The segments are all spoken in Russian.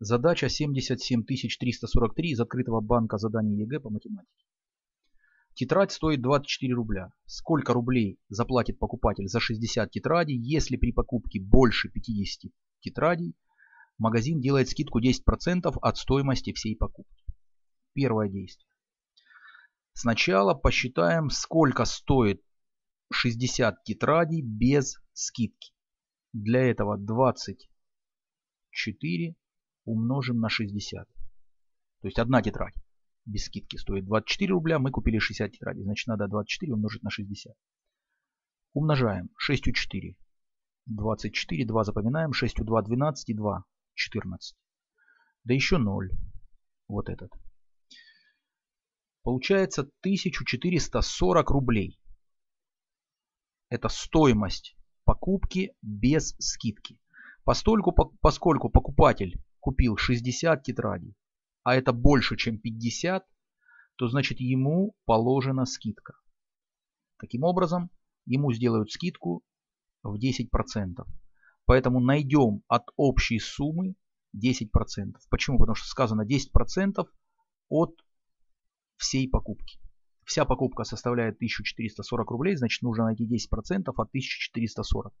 Задача 77343 из открытого банка заданий ЕГЭ по математике. Тетрадь стоит 24 рубля. Сколько рублей заплатит покупатель за 60 тетрадей, если при покупке больше 50 тетрадей магазин делает скидку 10% от стоимости всей покупки? Первое действие. Сначала посчитаем, сколько стоит 60 тетрадей без скидки. Для этого 24 умножим на 60. То есть одна тетрадь без скидки стоит 24 рубля, мы купили 60 тетрадей. Значит, надо 24 умножить на 60. Умножаем. 6 у 4. 24, 2 запоминаем. 6 у 2, 12 и 2, 14. Да еще 0. Вот этот. Получается 1440 рублей. Это стоимость покупки без скидки. Постольку, поскольку покупатель купил 60 тетрадей, а это больше, чем 50, то значит ему положена скидка. Таким образом, ему сделают скидку в 10%. Поэтому найдем от общей суммы 10%. Почему? Потому что сказано 10% от всей покупки. Вся покупка составляет 1440 рублей, значит нужно найти 10% от 1440.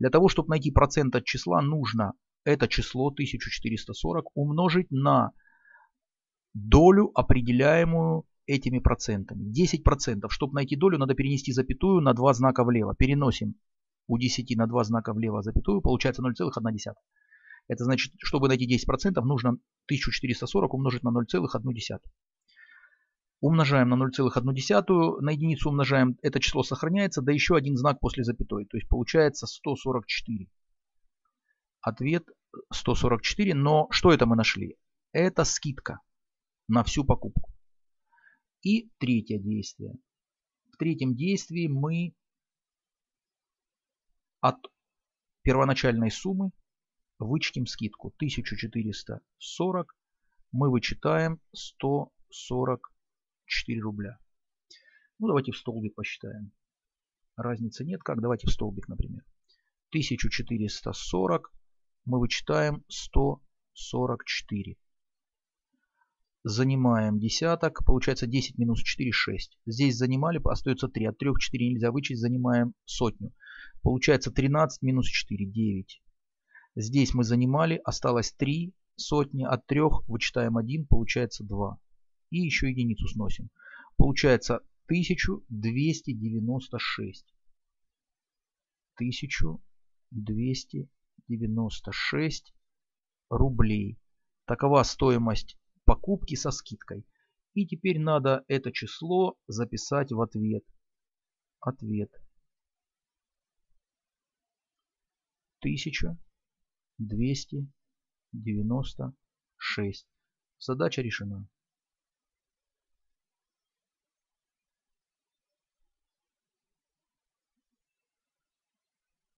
Для того, чтобы найти процент от числа, нужно это число 1440 умножить на долю, определяемую этими процентами. 10%. Чтобы найти долю, надо перенести запятую на два знака влево. Переносим у 10 на два знака влево запятую, получается 0,1. Это значит, чтобы найти 10%, нужно 1440 умножить на 0,1. Умножаем на 0,1, на единицу умножаем, это число сохраняется, да еще один знак после запятой. То есть получается 144. Ответ 144, но что это мы нашли? Это скидка на всю покупку. И третье действие. В третьем действии мы от первоначальной суммы вычтем скидку 1440. Мы вычитаем 144 рубля. Ну давайте в столбик посчитаем. Разницы нет. Как? Давайте в столбик, например. 1440 мы вычитаем 144 занимаем десяток, получается 10 минус 4, 6. Здесь занимали, остается 3, от 3 к 4 нельзя вычесть, занимаем сотню. Получается 13 минус 4, 9. Здесь мы занимали, осталось 3 сотни, от 3 вычитаем 1, получается 2. И еще единицу сносим. Получается 1296. 1296 рублей. Такова стоимость покупки со скидкой. И теперь надо это число записать в ответ. Ответ. 1296. Задача решена.